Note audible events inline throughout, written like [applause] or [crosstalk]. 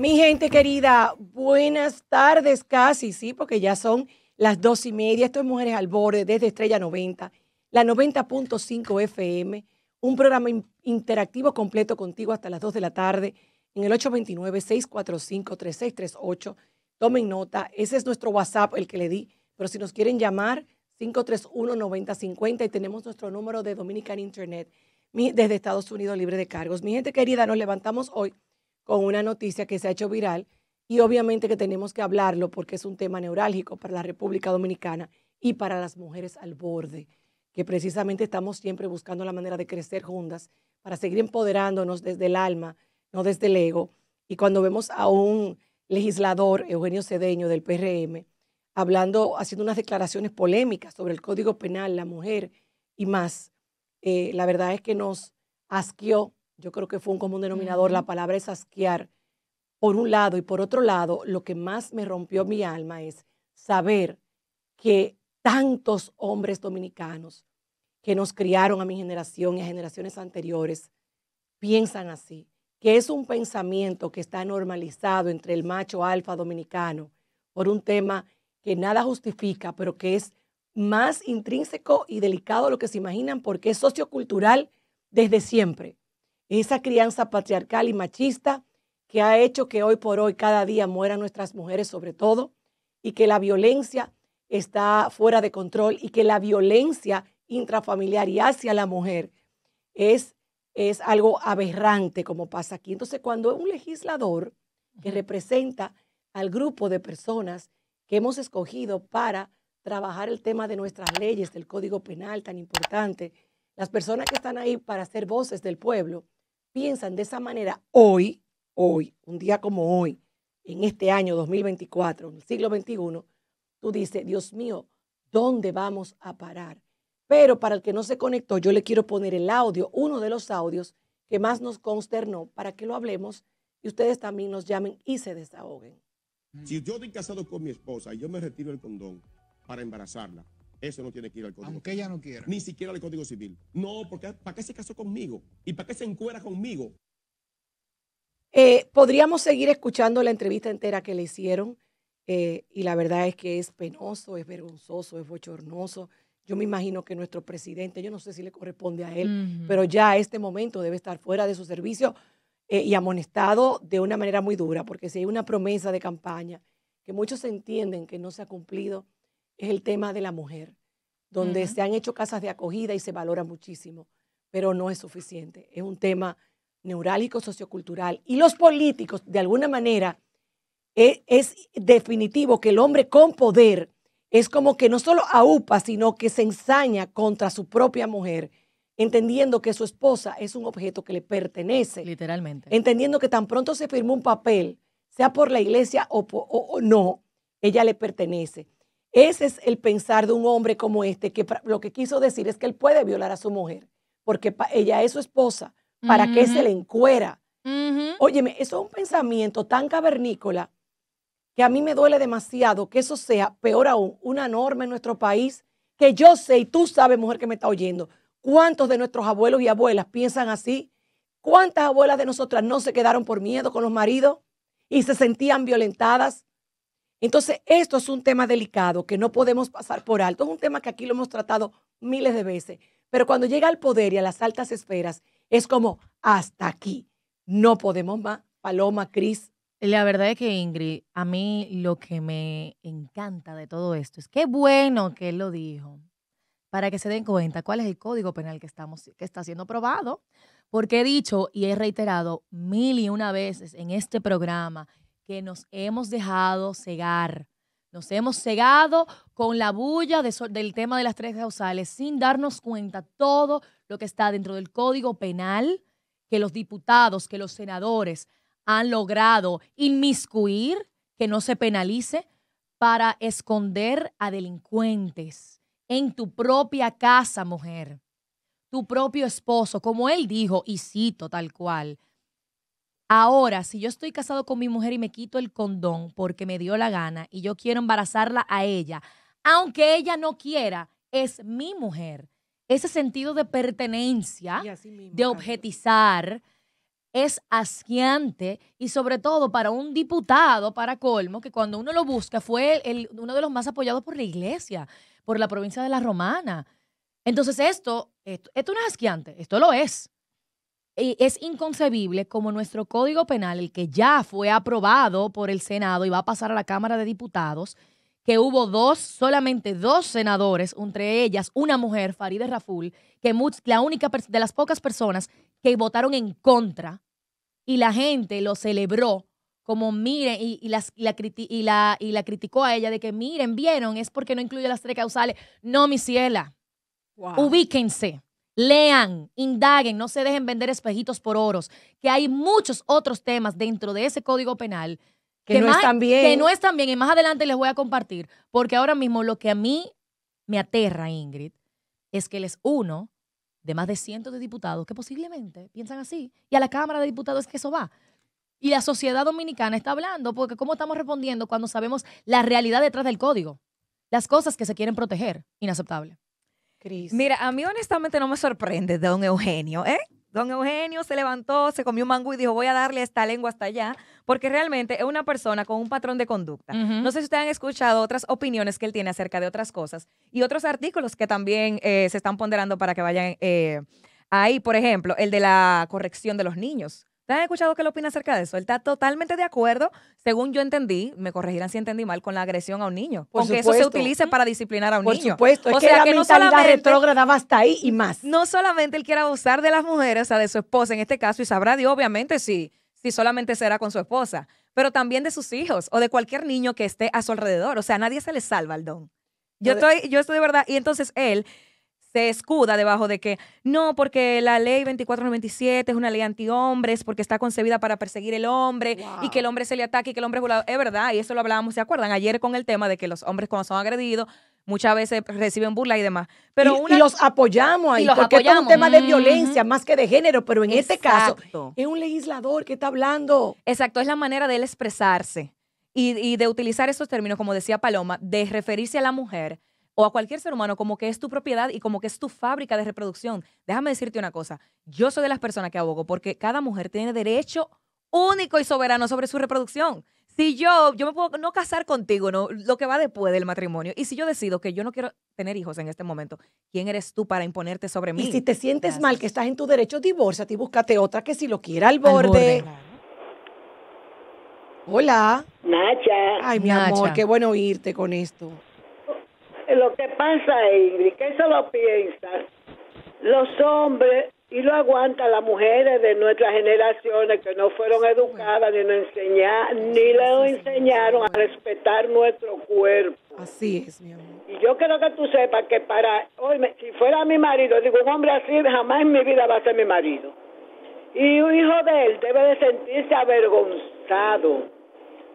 Mi gente querida, buenas tardes casi, sí, porque ya son las dos y media. Esto es Mujeres al Borde desde Estrella 90, la 90.5 FM, un programa interactivo completo contigo hasta las 2 de la tarde en el 829-645-3638. Tomen nota, ese es nuestro WhatsApp, el que le di, pero si nos quieren llamar, 531-9050 y tenemos nuestro número de Dominican Internet desde Estados Unidos libre de cargos. Mi gente querida, nos levantamos hoy con una noticia que se ha hecho viral y obviamente que tenemos que hablarlo porque es un tema neurálgico para la República Dominicana y para las mujeres al borde, que precisamente estamos siempre buscando la manera de crecer juntas para seguir empoderándonos desde el alma, no desde el ego. Y cuando vemos a un legislador, Eugenio Cedeño del PRM, hablando, haciendo unas declaraciones polémicas sobre el Código Penal, la mujer y más, eh, la verdad es que nos asqueó yo creo que fue un común denominador, la palabra es asquear, por un lado, y por otro lado, lo que más me rompió mi alma es saber que tantos hombres dominicanos que nos criaron a mi generación y a generaciones anteriores piensan así, que es un pensamiento que está normalizado entre el macho alfa dominicano por un tema que nada justifica, pero que es más intrínseco y delicado de lo que se imaginan porque es sociocultural desde siempre esa crianza patriarcal y machista que ha hecho que hoy por hoy cada día mueran nuestras mujeres sobre todo y que la violencia está fuera de control y que la violencia intrafamiliar y hacia la mujer es, es algo aberrante como pasa aquí. Entonces cuando un legislador que representa al grupo de personas que hemos escogido para trabajar el tema de nuestras leyes, del Código Penal tan importante, las personas que están ahí para ser voces del pueblo, piensan de esa manera hoy, hoy, un día como hoy, en este año 2024, en el siglo XXI, tú dices, Dios mío, ¿dónde vamos a parar? Pero para el que no se conectó, yo le quiero poner el audio, uno de los audios que más nos consternó, para que lo hablemos y ustedes también nos llamen y se desahoguen. Si yo estoy casado con mi esposa y yo me retiro el condón para embarazarla, eso no tiene que ir al código. Aunque ella no quiera. Ni siquiera al código civil. No, porque ¿para qué se casó conmigo? ¿Y para qué se encuera conmigo? Eh, podríamos seguir escuchando la entrevista entera que le hicieron. Eh, y la verdad es que es penoso, es vergonzoso, es bochornoso. Yo me imagino que nuestro presidente, yo no sé si le corresponde a él, pero ya a este momento debe estar fuera de su servicio eh, y amonestado de una manera muy dura, porque si hay una promesa de campaña que muchos entienden que no se ha cumplido, es el tema de la mujer, donde se han hecho casas de acogida y se valora muchísimo, pero no es suficiente. Es un tema neurálgico, sociocultural. Y los políticos, de alguna manera, es, es definitivo que el hombre con poder es como que no solo aupa, sino que se ensaña contra su propia mujer, entendiendo que su esposa es un objeto que le pertenece. Literalmente. Entendiendo que tan pronto se firmó un papel, sea por la iglesia o, o no, ella le pertenece. Ese es el pensar de un hombre como este, que lo que quiso decir es que él puede violar a su mujer, porque ella es su esposa. ¿Para qué se le encuera? Óyeme, eso es un pensamiento tan cavernícola que a mí me duele demasiado que eso sea, peor aún, una norma en nuestro país, que yo sé, y tú sabes, mujer que me está oyendo, cuántos de nuestros abuelos y abuelas piensan así, cuántas abuelas de nosotras no se quedaron por miedo con los maridos y se sentían violentadas entonces, esto es un tema delicado que no podemos pasar por alto. Es un tema que aquí lo hemos tratado miles de veces. Pero cuando llega al poder y a las altas esferas, es como hasta aquí. No podemos más. Paloma, Cris. La verdad es que Ingrid, a mí lo que me encanta de todo esto es qué bueno que él lo dijo, para que se den cuenta cuál es el código penal que, estamos, que está siendo aprobado. Porque he dicho y he reiterado mil y una veces en este programa que nos hemos dejado cegar. Nos hemos cegado con la bulla del tema de las tres causales sin darnos cuenta todo lo que está dentro del Código Penal que los diputados, que los senadores han logrado inmiscuir, que no se penalice, para esconder a delincuentes en tu propia casa, mujer, tu propio esposo, como él dijo, y cito tal cual, Ahora, si yo estoy casado con mi mujer y me quito el condón porque me dio la gana y yo quiero embarazarla a ella, aunque ella no quiera, es mi mujer. Ese sentido de pertenencia, de objetizar, es asqueante y sobre todo para un diputado, para colmo, que cuando uno lo busca fue el- uno de los más apoyados por la iglesia, por la provincia de La Romana. Entonces esto, esto, esto no es asqueante, esto lo es. Y es inconcebible como nuestro Código Penal, el que ya fue aprobado por el Senado y va a pasar a la Cámara de Diputados, que hubo dos, solamente dos senadores, entre ellas una mujer, Farideh Raful, que la única de las pocas personas que votaron en contra y la gente lo celebró como miren y, y las- y la, y, la, y la criticó a ella de que miren, vieron, es porque no incluye las tres causales. No, mi ciela, Wow. ubíquense, lean, indaguen, no se dejen vender espejitos por oros, que hay muchos otros temas dentro de ese código penal Que no más- están bien. Que no están bien y más adelante les voy a compartir, porque ahora mismo lo que a mí me aterra, Ingrid, es que él es uno de más de cientos de diputados que posiblemente piensan así. Y a la Cámara de Diputados es que eso va. Y la sociedad dominicana está hablando, porque ¿cómo estamos respondiendo cuando sabemos la realidad detrás del código? Las cosas que se quieren proteger. Inaceptable. Cris. Mira, a mí honestamente no me sorprende don Eugenio, ¿eh? Don Eugenio se levantó, se comió un mango y dijo, voy a darle esta lengua hasta allá, porque realmente es una persona con un patrón de conducta. Ujú. No sé si ustedes han escuchado otras opiniones que él tiene acerca de otras cosas y otros artículos que también eh, se están ponderando para que vayan eh, ahí. Por ejemplo, el de la corrección de los niños. ¿Ustedes han escuchado qué él opina acerca de eso? Él está totalmente de acuerdo, según yo entendí, me corregirán si entendí mal, con la agresión a un niño. Por con que eso se utilice para disciplinar a un Por niño. supuesto, es O que sea, la que no mentalidad solamente- retrógrada va hasta ahí y más. no solamente él quiere abusar de las mujeres, o sea, de su esposa en este caso, y sabrá Dios, obviamente, si, si solamente será con su esposa, pero también de sus hijos o de cualquier niño que esté a su alrededor. O sea, nadie se le salva al don. Yo estoy, yo estoy de verdad, y entonces él se escuda debajo de que no, porque la ley 2497 es una ley antihombres, porque está concebida para perseguir el hombre y que el hombre se le ataque y que el hombre es violado. Es verdad, y eso lo hablábamos, ¿se acuerdan? Ayer con el tema de que los hombres cuando son agredidos muchas veces reciben burla y demás. Pero y, una y los apoyamos ahí, los porque es un tema de violencia más que de género, pero en este caso Exacto. es un legislador que está hablando. Exacto, es la manera de él expresarse y, y de utilizar esos términos, como decía Paloma, de referirse a la mujer o a cualquier ser humano como que es tu propiedad y como que es tu fábrica de reproducción. Déjame decirte una cosa, yo soy de las personas que abogo porque cada mujer tiene derecho único y soberano sobre su reproducción. Si yo, yo me puedo no casar contigo, no, lo que va después del matrimonio. Y si yo decido que yo no quiero tener hijos en este momento, ¿quién eres tú para imponerte sobre mí? Y si te sientes Gracias. mal, que estás en tu derecho, divórciate y búscate otra que si lo quiera al Al borde. borde. Hola. Nacha, Ay, mi Nacha. amor, qué bueno oírte con esto. Lo que pasa, Ingrid, que eso lo piensan los hombres y lo aguantan las mujeres de nuestras generaciones que no fueron educadas ni, nos enseña- ni le enseñaron a respetar nuestro cuerpo. Así es, mi amor. Y yo quiero que tú sepas que para, oye, si fuera mi marido, digo, un hombre así jamás en mi vida va a ser mi marido. Y un hijo de él debe de sentirse avergonzado,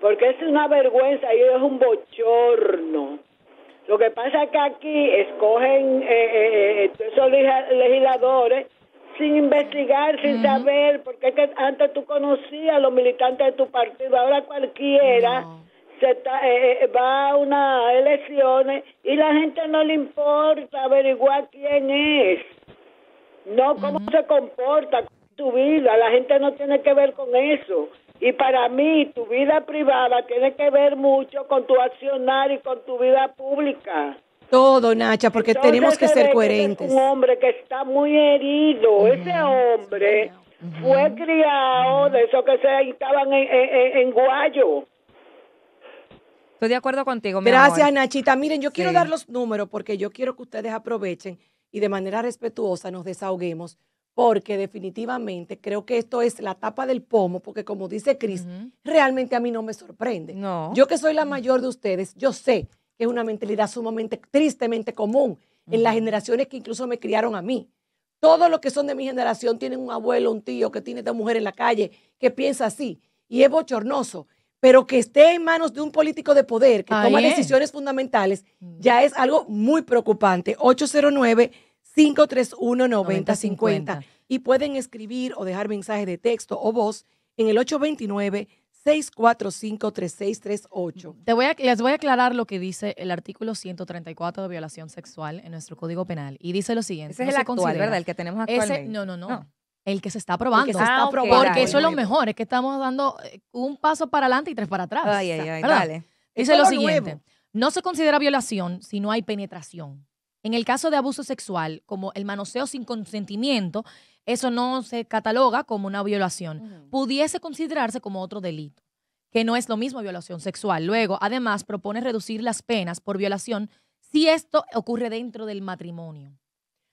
porque es una vergüenza y es un bochorno. Lo que pasa es que aquí escogen eh, eh, eh, esos legisla- legisladores sin investigar, sin saber, porque es que antes tú conocías a los militantes de tu partido, ahora cualquiera No. se está, eh, eh, va a unas elecciones y la gente no le importa averiguar quién es, no cómo se comporta tu vida, la gente no tiene que ver con eso. Y para mí, tu vida privada tiene que ver mucho con tu accionar y con tu vida pública. Todo, Nacha, porque Entonces tenemos que se ser que coherentes. Es un hombre que está muy herido. Ese hombre fue criado de esos que se estaban en, en, en Guayo. Estoy de acuerdo contigo, mi Gracias, amor. Nachita. Miren, yo quiero dar los números porque yo quiero que ustedes aprovechen y de manera respetuosa nos desahoguemos, porque definitivamente creo que esto es la tapa del pomo, porque como dice Cris, realmente a mí no me sorprende. No. Yo que soy la mayor de ustedes, yo sé que es una mentalidad sumamente, tristemente común en las generaciones que incluso me criaron a mí. Todos los que son de mi generación tienen un abuelo, un tío que tiene esta mujer en la calle que piensa así y es bochornoso. Pero que esté en manos de un político de poder que toma es. decisiones fundamentales ya es algo muy preocupante. 809-531-9050. Y pueden escribir o dejar mensajes de texto o voz en el 829-645-3638. Te voy a, les voy a aclarar lo que dice el artículo 134 de violación sexual en nuestro Código Penal. Y dice lo siguiente. Ese es no el se actual, considera- ¿verdad? El que tenemos Ese, actualmente. no, no, no, No. El que se está probando. El que se está Ah, ok, probando. Porque eso es lo mejor, es que estamos dando eh, un paso para adelante y tres para atrás. Ay, ay, ay, dale. Dice es lo lo siguiente, nuevo. no se considera violación si no hay penetración. En el caso de abuso sexual, como el manoseo sin consentimiento, eso no se cataloga como una violación. Pudiese considerarse como otro delito, que no es lo mismo violación sexual. Luego, además, propone reducir las penas por violación si esto ocurre dentro del matrimonio.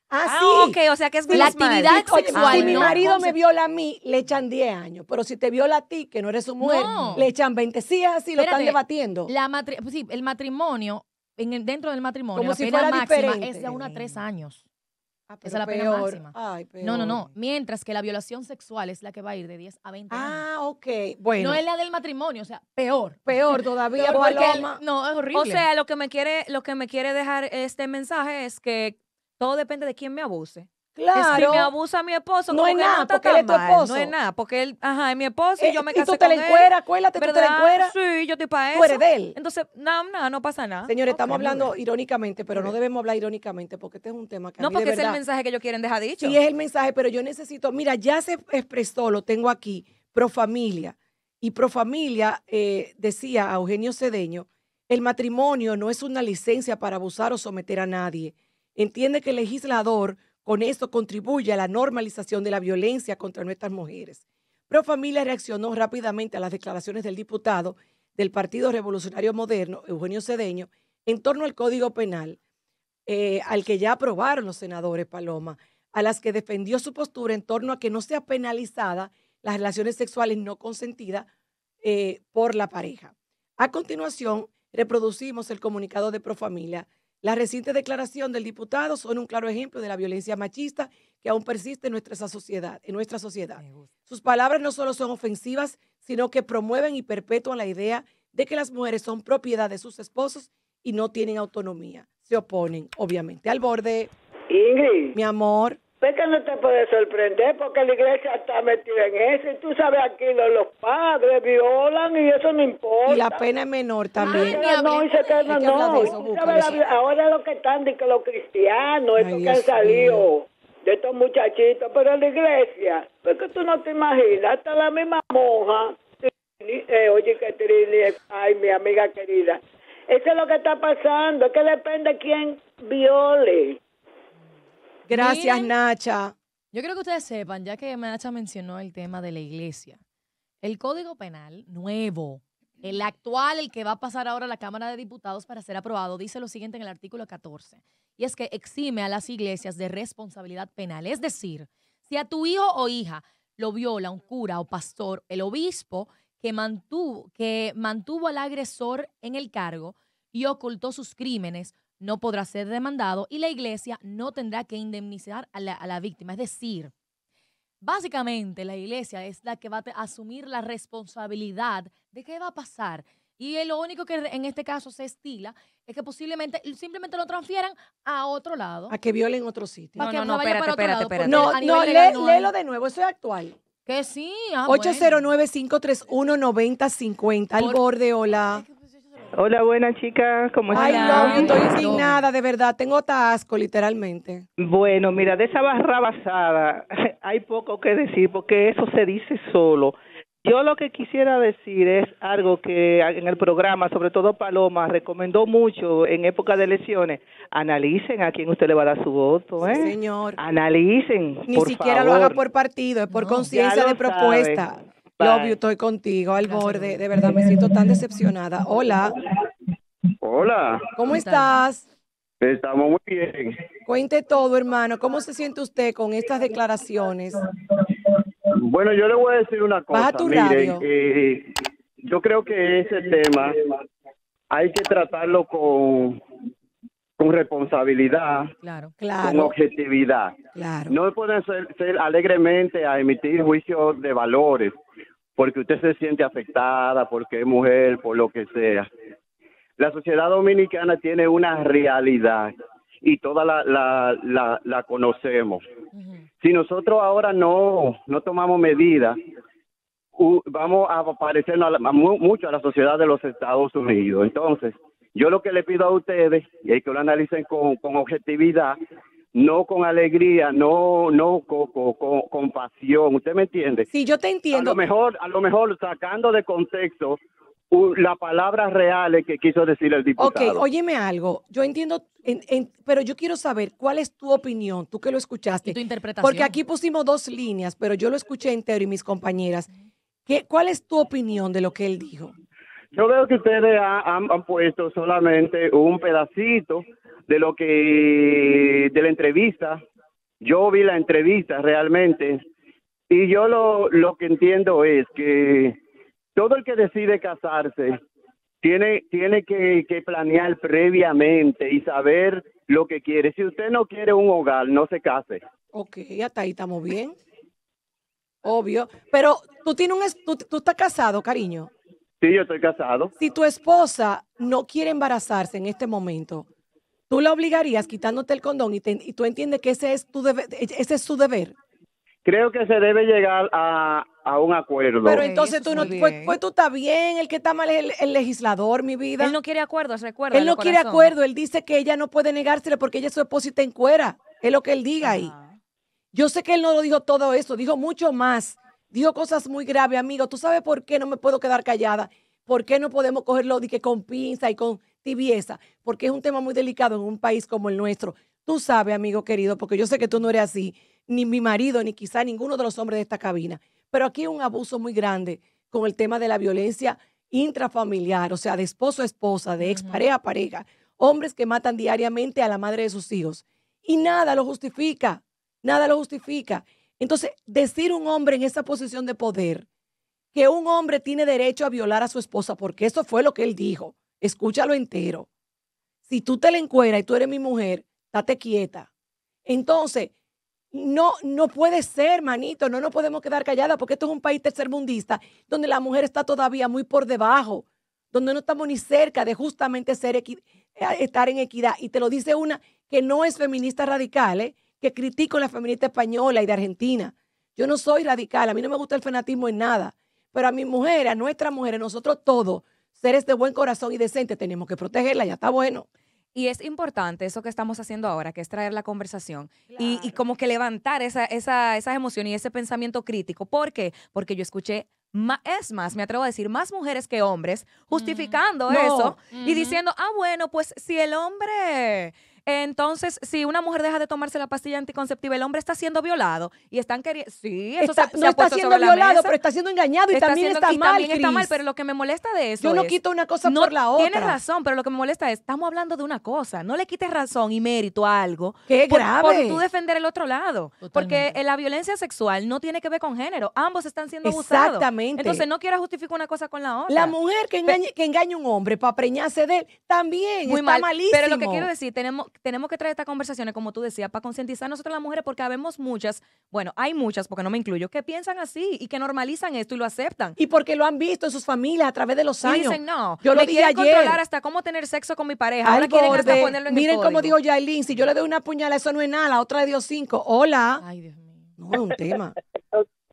Ah, Ah, sí. ok, o sea que es La actividad sexual si mi marido me viola a mí, le echan 10 años. Pero si te viola a ti, que no eres su mujer, No. le echan 20. Sí, es así, lo están debatiendo. La matri- pues sí, el matrimonio, en el- dentro del matrimonio, Como la si pena fuera máxima diferente. es de uno a tres años. Ah, esa es la pena peor. máxima. Ay, peor. No, no, no. Mientras que la violación sexual es la que va a ir de 10 a 20 años. Ah, ok. Bueno, No es la del matrimonio, o sea, peor. peor todavía, Peor porque el- no, es horrible. O sea, lo que me quiere, lo que me quiere dejar este mensaje es que todo depende de quién me abuse. Que si claro. me abusa mi esposo, No es nada, no porque él es tu esposo. No es nada, porque él, ajá, es mi esposo y Eh, yo me y casé tú te la con él, encueras, acuérdate, tú te la ¿verdad? encueras. Sí, yo estoy para Tú eso. eres de él. Entonces, nada, nada, no pasa nada. Señores, estamos hablando bien. irónicamente, pero no debemos hablar irónicamente porque este es un tema que a No, mí de porque es el verdad- mensaje que ellos quieren dejar dicho. Sí, es el mensaje, pero yo necesito, mira, ya se expresó, lo tengo aquí, pro familia. Y pro familia eh, decía a Eugenio Cedeño, el matrimonio no es una licencia para abusar o someter a nadie. Entiende que el legislador con esto contribuye a la normalización de la violencia contra nuestras mujeres. Pro familia reaccionó rápidamente a las declaraciones del diputado del Partido Revolucionario Moderno, Eugenio Cedeño, en torno al Código Penal, eh, al que ya aprobaron los senadores, Paloma, a las que defendió su postura en torno a que no sea penalizada las relaciones sexuales no consentidas eh, por la pareja. A continuación, reproducimos el comunicado de Profamilia. La reciente declaración del diputado son un claro ejemplo de la violencia machista que aún persiste en nuestra sociedad. En nuestra sociedad. Sus palabras no solo son ofensivas, sino que promueven y perpetúan la idea de que las mujeres son propiedad de sus esposos y no tienen autonomía. Se oponen, obviamente, al borde. Ingrid, Mi amor, ¿ves que no te puede sorprender? Porque la iglesia está metida en eso. Y tú sabes, aquí los, los padres violan y eso no importa. y la pena es menor también. queda no, y se queda que no. de eso, tú sabes, la- ahora lo que están de que los cristianos, Ay, esos que Dios han salido de estos muchachitos, pero la iglesia, porque tú no te imaginas, hasta la misma monja, Trini, eh, oye que Trini, ay, mi amiga querida, eso es lo que está pasando, es que depende quién viole. Gracias, Miren. Nacha. Yo quiero que ustedes sepan, ya que Menacha mencionó el tema de la iglesia, el Código Penal nuevo, el actual, el que va a pasar ahora a la Cámara de Diputados para ser aprobado, dice lo siguiente en el artículo 14, y es que exime a las iglesias de responsabilidad penal. Es decir, si a tu hijo o hija lo viola un cura o pastor, el obispo que mantuvo, que mantuvo al agresor en el cargo y ocultó sus crímenes, no podrá ser demandado y la iglesia no tendrá que indemnizar a la, a la víctima. Es decir, básicamente la iglesia es la que va a asumir la responsabilidad de qué va a pasar. Y lo único que en este caso se estila es que posiblemente simplemente lo transfieran a otro lado. A que violen otro sitio. No, que no, no, espérate, para otro espérate, espérate. No, no, legal lé- no hay. léelo de nuevo, eso es actual. Que sí. ah, bueno. 809-531-9050. Al borde, hola. Hola, buenas chicas, ¿cómo Ay, están? no, estoy indignada, de verdad. Tengo hasta asco, literalmente. Bueno, mira, de esa barra basada [laughs] hay poco que decir porque eso se dice solo. Yo lo que quisiera decir es algo que en el programa, sobre todo Paloma, recomendó mucho en época de elecciones. Analicen a quién usted le va a dar su voto, ¿eh? Sí, señor. Analicen, Ni por siquiera lo haga por partido, es por No. conciencia de propuesta. sabe. Love you, estoy contigo, al Gracias, borde. De verdad, me siento tan decepcionada. Hola, Hola, ¿cómo ¿Cómo estás? estamos muy bien. Cuente todo, hermano. ¿Cómo se siente usted con estas declaraciones? Bueno, yo le voy a decir una cosa. Baja tu Miren, radio. eh, yo creo que ese tema hay que tratarlo con, con responsabilidad, Claro. con Claro, objetividad. claro. No pueden ser, ser alegremente a emitir juicios de valores porque usted se siente afectada, porque es mujer, por lo que sea. La sociedad dominicana tiene una realidad y toda la, la, la, la conocemos. Si nosotros ahora no, no tomamos medidas, vamos a parecernos a la- a mu- mucho a la sociedad de los Estados Unidos. Entonces, yo lo que le pido a ustedes, y hay que lo analicen con, con objetividad, no con alegría, no, no con, con, con- con pasión. ¿Usted me entiende? Sí, yo te A entiendo. lo mejor, a lo mejor sacando de contexto las palabras reales que quiso decir el Ok, diputado. óyeme algo. Yo entiendo, en- en- pero yo quiero saber cuál es tu opinión, tú que lo escuchaste. Y tu interpretación. Porque aquí pusimos dos líneas, pero yo lo escuché entero y mis compañeras. ¿Qué, ¿Cuál es tu opinión de lo que él dijo? Yo veo que ustedes ha- han, han puesto solamente un pedacito de lo que de la entrevista. Yo vi la entrevista realmente y yo lo, lo que entiendo es que todo el que decide casarse tiene tiene que, que planear previamente y saber lo que quiere. Si usted no quiere un hogar, no se case. Ok, hasta ahí estamos bien. Obvio. Pero tú tienes un, tú, tú estás casado, cariño. Sí, yo estoy casado. Si tu esposa no quiere embarazarse en este momento, tú la obligarías quitándote el condón y, te- y tú entiendes que ese es tu debe- ese es su deber. Creo que se debe llegar a, a un acuerdo. Pero entonces tú no, pues, pues tú estás bien, el que está mal es el, el legislador, mi vida. Él no quiere acuerdos, recuerda. Él no quiere acuerdo, él dice que ella no puede negársele porque ella es su esposa y está en cuera. Es lo que él diga ahí. Yo sé que él no lo dijo todo eso, dijo mucho más. Dijo cosas muy graves, amigo. ¿Tú sabes por qué no me puedo quedar callada? ¿Por qué no podemos cogerlo de que con pinza y con tibieza? Porque es un tema muy delicado en un país como el nuestro. Tú sabes, amigo querido, porque yo sé que tú no eres así, ni mi marido, ni quizá ninguno de los hombres de esta cabina. Pero aquí hay un abuso muy grande con el tema de la violencia intrafamiliar, o sea, de esposo a esposa, de expareja a pareja, hombres que matan diariamente a la madre de sus hijos. Y nada lo justifica, nada lo justifica. Entonces, decir un hombre en esa posición de poder que un hombre tiene derecho a violar a su esposa, porque eso fue lo que él dijo, escúchalo entero. Si tú te la encueras y tú eres mi mujer, date quieta. Entonces, no, no puede ser, manito, no nos podemos quedar calladas porque esto es un país tercermundista donde la mujer está todavía muy por debajo, donde no estamos ni cerca de justamente ser eh, estar en equidad. Y te lo dice una que no es feminista radical, ¿eh? que critico la feminista española y de Argentina. Yo no soy radical, a mí no me gusta el fanatismo en nada, pero a mi mujer, a nuestras mujeres, nosotros todos, seres de buen corazón y decentes, tenemos que protegerla, ya está bueno. Y es importante eso que estamos haciendo ahora, que es traer la conversación y, y como que levantar esa, esa, esas emociones y ese pensamiento crítico. ¿Por qué? Porque yo escuché, es más, me atrevo a decir, más mujeres que hombres justificando No. eso y diciendo, ah, bueno, pues si el hombre, entonces, si una mujer deja de tomarse la pastilla anticonceptiva, el hombre está siendo violado y están queriendo, sí, eso Está- se, no está siendo violado, pero está siendo engañado y Está también siendo- está y mal. también está mal, pero lo que me molesta de eso Yo no es- quito una cosa no, por la otra. Tienes razón, pero lo que me molesta es, estamos hablando de una cosa. No le quites razón y mérito a algo. Qué por, grave. por tú defender el otro lado. Porque Totalmente. eh, la violencia sexual no tiene que ver con género. Ambos están siendo abusados. Exactamente. Entonces no quieras justificar una cosa con la otra. La mujer que engañe, que engañe a un hombre para preñarse de él también Muy está mal. malísimo. Pero lo que quiero decir, tenemos, tenemos que traer estas conversaciones, como tú decías, para concientizar a nosotros las mujeres, porque habemos muchas, bueno, hay muchas, porque no me incluyo, que piensan así y que normalizan esto y lo aceptan. Y porque lo han visto en sus familias a través de los Y años. dicen, no, Yo lo me dije ayer. controlar hasta cómo tener sexo con mi pareja. Al Ahora quieren hasta ponerlo en Miren el cómo dijo Yailin, si yo le doy una puñalada, eso no es nada, la otra le dio cinco. Hola. Ay, Dios mío. No, es un tema. [laughs]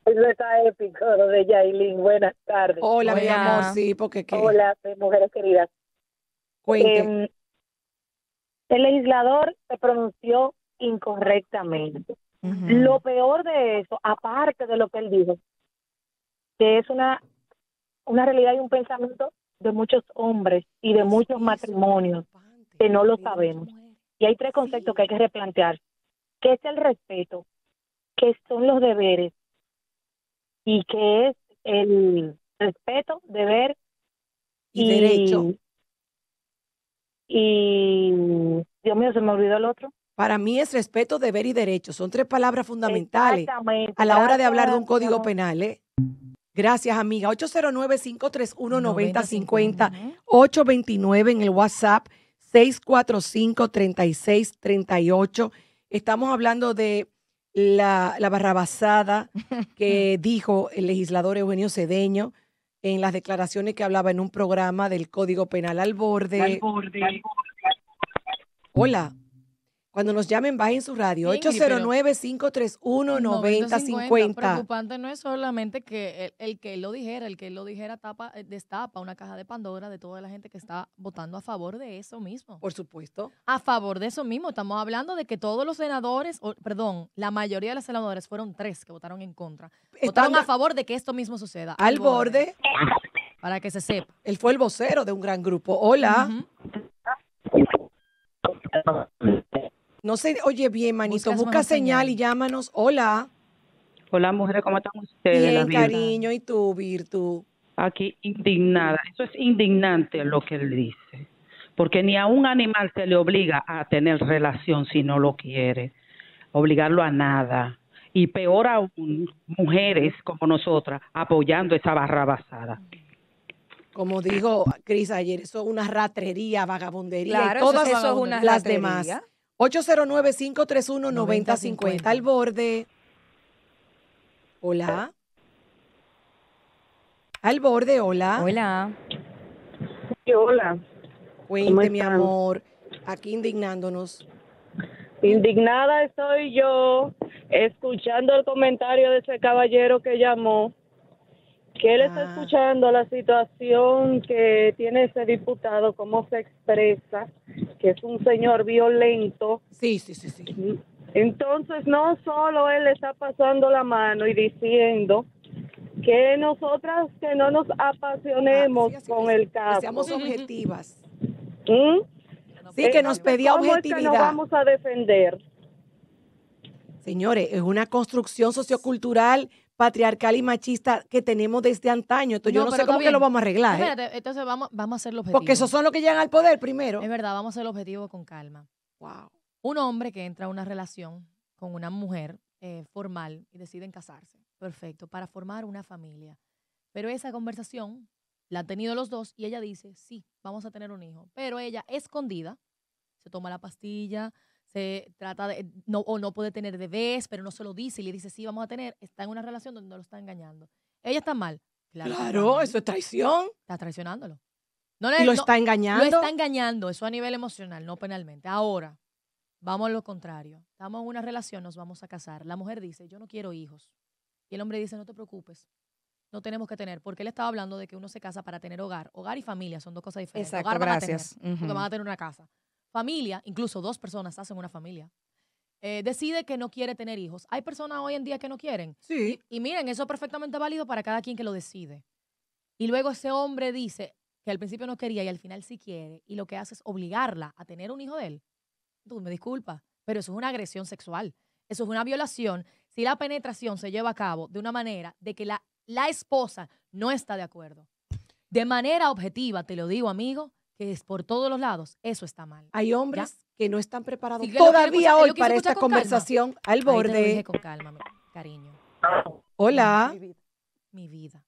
Eso está épico, lo de Yailin. Buenas tardes. Hola, mi Hola. amor, sí, porque qué. Hola, mujeres queridas. Cuente. Em, el legislador se pronunció incorrectamente. Lo peor de eso, aparte de lo que él dijo, que es una, una realidad y un pensamiento de muchos hombres y de muchos matrimonios que no lo sabemos. Y hay tres conceptos que hay que replantear. ¿Qué es el respeto? ¿Qué son los deberes? ¿Y qué es el respeto, deber Y derecho. Y, Dios mío, se me olvidó el otro. Para mí es respeto, deber y derecho. Son tres palabras fundamentales a la hora de hablar de un código penal. ¿eh? Gracias, amiga. 809-531-9050. 9050. 829 en el WhatsApp 645-3638. Estamos hablando de la, la barrabasada que [laughs] dijo el legislador Eugenio Cedeño en las declaraciones que hablaba en un programa del Código Penal al borde. Hola. Cuando nos llamen, bajen su radio. Ingrid, pero- 809-531-9050. Preocupante no es solamente que el, el que él lo dijera, el que él lo dijera tapa, eh, destapa una caja de Pandora de toda la gente que está votando a favor de eso mismo. Por supuesto. A favor de eso mismo. Estamos hablando de que todos los senadores, o, perdón, la mayoría de los senadores fueron tres que votaron en contra. Votaron a favor de que esto mismo suceda. al borde. Para que se sepa. Él fue el vocero de un gran grupo. Hola. No se oye bien, manito. Buscas Busca señal señal. y llámanos. Hola. Hola, mujeres, ¿cómo están ustedes? la Bien, cariño. ¿Y tú, Virtu? Aquí indignada. Eso es indignante lo que él dice. Porque ni a un animal se le obliga a tener relación si no lo quiere. Obligarlo a nada. Y peor aún, mujeres como nosotras apoyando esa barra basada. Como dijo Cris ayer, eso es una ratrería, vagabundería Claro, y todas eso, eso es una las ratería. demás. 809-531-9050. Al borde. Hola. Al borde, hola. Hola. Hola. Cuente, mi amor. Aquí indignándonos. Indignada estoy yo escuchando el comentario de ese caballero que llamó, que él está Ah. escuchando la situación que tiene ese diputado, cómo se expresa, que es un señor violento. Sí, sí, sí, sí. Entonces, no solo él está pasando la mano y diciendo que nosotras que no nos apasionemos Ah, sí, con es. el Que caso. seamos objetivas. ¿Mm? Sí, que nos pedía ¿Cómo es que objetividad. nos vamos a defender? Señores, es una construcción sociocultural, patriarcal y machista que tenemos desde antaño. Entonces, yo no, sé cómo que lo vamos a arreglar. ¿eh? Espérate, entonces vamos, vamos a hacer el objetivo. Porque esos son los que llegan al poder primero. Es verdad, vamos a hacer el objetivo con calma. Wow. Un hombre que entra a una relación con una mujer eh, formal y deciden casarse. Perfecto, para formar una familia. Pero esa conversación la han tenido los dos y ella dice, sí, vamos a tener un hijo. Pero ella, escondida, se toma la pastilla, se trata de, no, o no puede tener bebés, pero no se lo dice y le dice, sí, vamos a tener, está en una relación donde lo está engañando. Ella está mal. Claro, mal. eso es traición. Está traicionándolo. No Y le- lo no- está engañando. Lo está engañando, eso a nivel emocional, no penalmente. Ahora, vamos a lo contrario. Estamos en una relación, nos vamos a casar. La mujer dice, yo no quiero hijos. Y el hombre dice, no te preocupes, no tenemos que tener, porque él estaba hablando de que uno se casa para tener hogar. Hogar y familia son dos cosas diferentes. Exacto, hogar van a tener, gracias. porque van a tener una casa. Familia, incluso dos personas hacen una familia. Eh, decide que no quiere tener hijos. Hay personas hoy en día que no quieren. Sí. Y miren, eso es perfectamente válido para cada quien que lo decide. Y luego ese hombre dice que al principio no quería y al final sí quiere, y lo que hace es obligarla a tener un hijo de él. Tú me disculpas, pero eso es una agresión sexual. Eso es una violación si la penetración se lleva a cabo de una manera de que la, la esposa no está de acuerdo. De manera objetiva, te lo digo, amigo, que es por todos los lados, eso está mal. Hay hombres que no están preparados Sí, todavía hoy para esta con calma. conversación al Ahí te lo borde. dije con calma, mi cariño. Hola, Mi vida.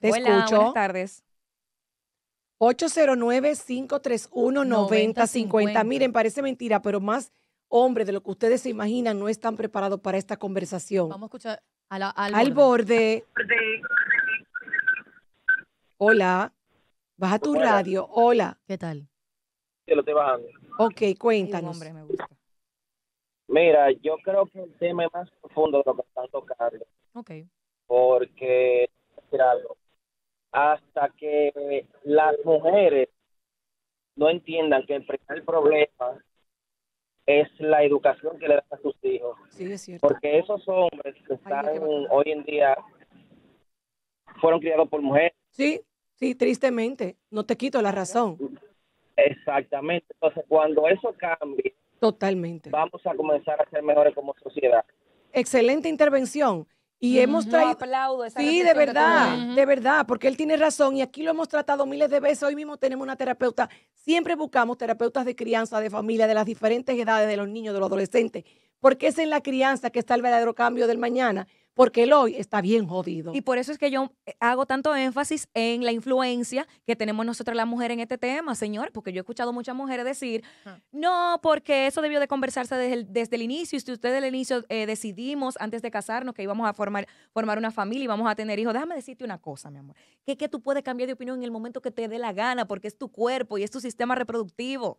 te Hola, escucho. buenas tardes. 809-531-9050. Miren, parece mentira, pero más hombres de lo que ustedes se imaginan no están preparados para esta conversación. Vamos a escuchar a la- al, Al borde. borde. Hola. Baja tu radio. Hola. ¿Qué tal? que lo estoy bajando. Ok, cuéntanos. hombre, me gusta. Mira, yo creo que el tema es más profundo de lo que están tocando, Ok. porque, decir algo, hasta que las mujeres no entiendan que el primer problema es la educación que le dan a sus hijos, Sí, es cierto. porque esos hombres que están Ay, hoy en día fueron criados por mujeres. Sí, sí, tristemente. No te quito la razón. Exactamente. Entonces, cuando eso cambie, Totalmente. vamos a comenzar a ser mejores como sociedad. Excelente intervención. Y hemos traído... aplaudo esa Sí, de verdad, de verdad, porque él tiene razón y aquí lo hemos tratado miles de veces. Hoy mismo tenemos una terapeuta. Siempre buscamos terapeutas de crianza, de familia, de las diferentes edades de los niños, de los adolescentes, porque es en la crianza que está el verdadero cambio del mañana, porque el hoy está bien jodido. Y por eso es que yo eh, hago tanto énfasis en la influencia que tenemos nosotras las mujeres en este tema, señor, porque yo he escuchado muchas mujeres decir, no, porque eso debió de conversarse desde el, desde el inicio, y si ustedes desde el inicio eh, decidimos antes de casarnos que íbamos a formar, formar una familia y vamos a tener hijos, déjame decirte una cosa, mi amor, que, que tú puedes cambiar de opinión en el momento que te dé la gana, porque es tu cuerpo y es tu sistema reproductivo.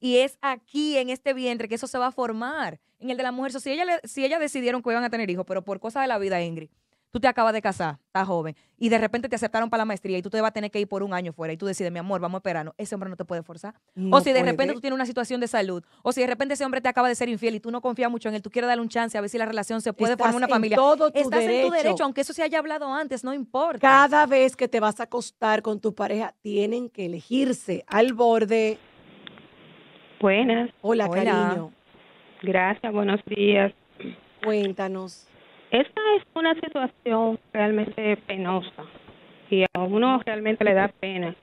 Y es aquí, en este vientre, que eso se va a formar. En el de la mujer. So, si, ella le- si ellas decidieron que iban a tener hijos, pero por cosas de la vida, Ingrid, tú te acabas de casar, estás joven, y de repente te aceptaron para la maestría y tú te vas a tener que ir por un año fuera y tú decides, mi amor, vamos a esperarnos. Ese hombre no te puede forzar. No o si de repente tú tienes una situación de salud, o si de repente ese hombre te acaba de ser infiel y tú no confías mucho en él, tú quieres darle un chance a ver si la relación se puede Estás formar una en familia. todo tu Estás en tu derecho. derecho, aunque eso se haya hablado antes, no importa. Cada vez que te vas a acostar con tu pareja, tienen que elegirse al borde. Buenas. Hola, Hola. cariño. Gracias, buenos días. Cuéntanos. Esta es una situación realmente penosa y a uno realmente le da pena.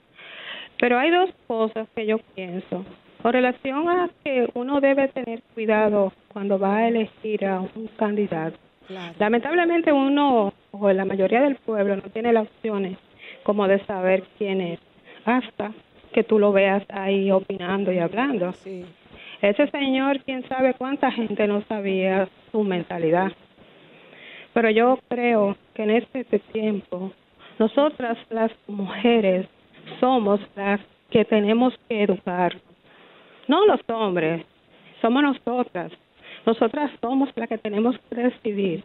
Pero hay dos cosas que yo pienso. Con relación a que uno debe tener cuidado cuando va a elegir a un candidato. Lamentablemente uno, o la mayoría del pueblo, no tiene las opciones como de saber quién es, hasta que tú lo veas ahí opinando y hablando. Ese señor, quién sabe cuánta gente no sabía su mentalidad. Pero yo creo que en este tiempo, nosotras las mujeres somos las que tenemos que educar, no los hombres, somos nosotras. Nosotras somos las que tenemos que decidir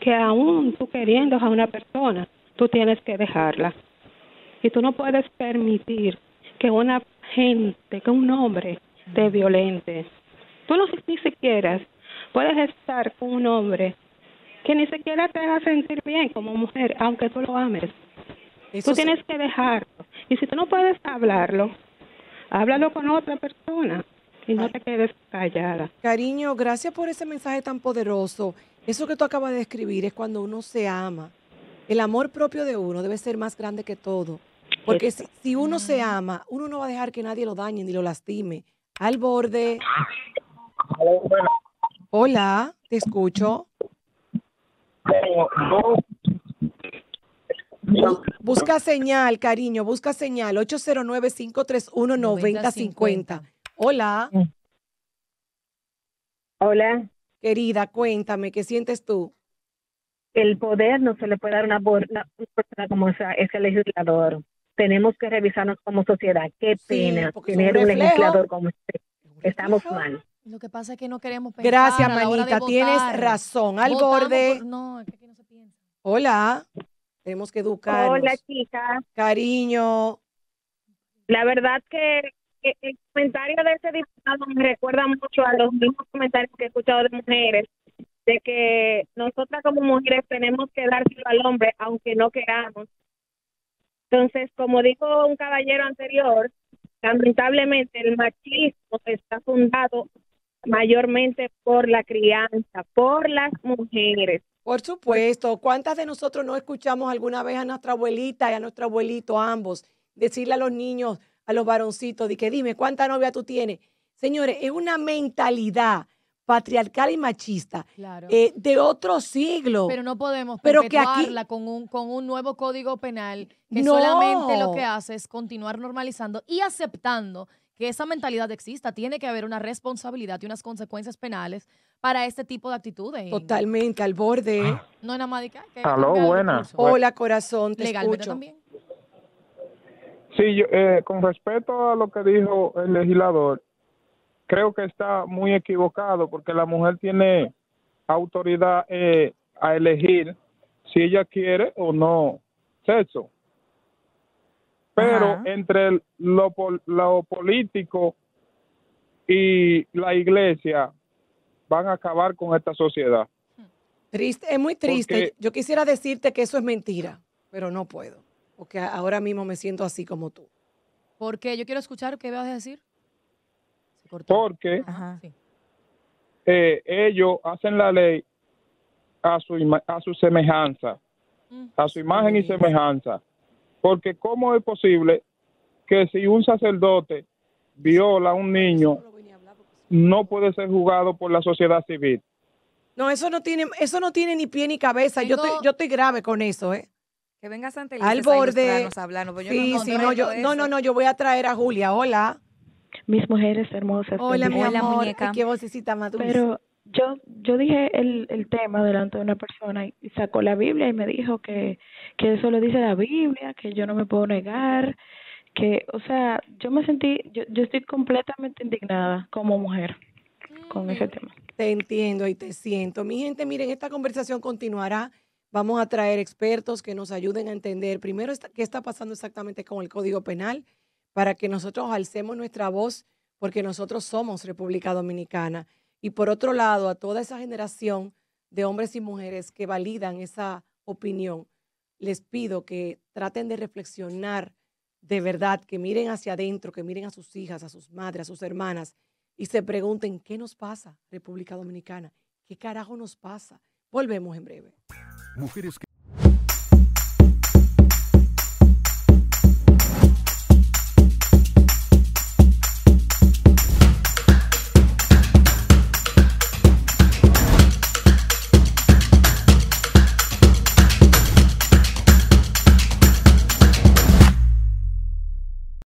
que aún tú queriendo a una persona, tú tienes que dejarla. Y tú no puedes permitir que una gente, que un hombre te violente. Tú no ni siquiera puedes estar con un hombre que ni siquiera te haga sentir bien como mujer, aunque tú lo ames. Eso tú sí. tienes que dejarlo. Y si tú no puedes hablarlo, háblalo con otra persona y no te quedes callada. Cariño, gracias por ese mensaje tan poderoso. Eso que tú acabas de escribir es cuando uno se ama. El amor propio de uno debe ser más grande que todo. Porque si, si uno se ama, uno no va a dejar que nadie lo dañe ni lo lastime. Al borde. Hola, te escucho. Bu- Busca señal, cariño, busca señal. 809-531-9050. Hola. Hola. Querida, cuéntame, ¿qué sientes tú? El poder no se le puede dar a una una persona como esa, ese legislador. Tenemos que revisarnos como sociedad. Qué pena tener un reflejo. legislador como usted. Estamos mal. Lo que pasa es que no queremos pensar Gracias, a la hora de manita, tienes razón. Al Votamos borde. por- no, es que aquí no se piensa. Hola. Tenemos que educarnos. Hola, chicas. Cariño. La verdad que que el comentario de ese diputado me recuerda mucho a los mismos comentarios que he escuchado de mujeres, de que nosotras como mujeres tenemos que dárselo al hombre aunque no queramos. Entonces, como dijo un caballero anterior, lamentablemente el machismo está fundado mayormente por la crianza, por las mujeres. Por supuesto, ¿cuántas de nosotros no escuchamos alguna vez a nuestra abuelita y a nuestro abuelito, ambos, decirle a los niños, a los varoncitos, de que dime, ¿cuánta novia tú tienes? Señores, es una mentalidad patriarcal y machista Claro. eh, de otro siglo. Pero no podemos Pero que aquí- perpetuarla con, un, con un nuevo código penal que No. solamente lo que hace es continuar normalizando y aceptando que esa mentalidad exista. Tiene que haber una responsabilidad y unas consecuencias penales para este tipo de actitudes. Totalmente, al borde. No es nada más de que, ay, que Aló, cambiar el buena. discurso. Hola, corazón, te Legalmente escucho. también. Sí, yo, eh, con respecto a lo que dijo el legislador, creo que está muy equivocado porque la mujer tiene autoridad eh, a elegir si ella quiere o no sexo. Pero Ajá. entre el- lo, pol- lo político y la iglesia van a acabar con esta sociedad. Triste, es muy triste. Porque- Yo quisiera decirte que eso es mentira, pero no puedo, porque ahora mismo me siento así como tú. Porque yo quiero escuchar qué vas a decir. Porque Sí. eh, ellos hacen la ley a su, ima- a su semejanza, a su imagen y semejanza. Porque ¿cómo es posible que si un sacerdote viola a un niño, no puede ser juzgado por la sociedad civil? No, eso no tiene, eso no tiene ni pie ni cabeza. Yo estoy, yo estoy grave con eso, ¿eh? Que venga Santa Al Elisa a borde. a hablarnos, pues yo Sí, no sí, no, yo, no, no, no, yo voy a traer a Julia. Hola. Mis mujeres hermosas. Hola, mi amor. Ay, qué vocecita más dulce. Pero yo yo dije el, el tema delante de una persona y y sacó la Biblia y me dijo que, que eso lo dice la Biblia, que yo no me puedo negar, que, o sea, yo me sentí, yo, yo estoy completamente indignada como mujer con ese tema. Te entiendo y te siento. Mi gente, miren, esta conversación continuará. Vamos a traer expertos que nos ayuden a entender primero esta- qué está pasando exactamente con el Código Penal para que nosotros alcemos nuestra voz porque nosotros somos República Dominicana. Y por otro lado, a toda esa generación de hombres y mujeres que validan esa opinión, les pido que traten de reflexionar de verdad, que miren hacia adentro, que miren a sus hijas, a sus madres, a sus hermanas y se pregunten, ¿qué nos pasa, República Dominicana? ¿Qué carajo nos pasa? Volvemos en breve. Mujeres que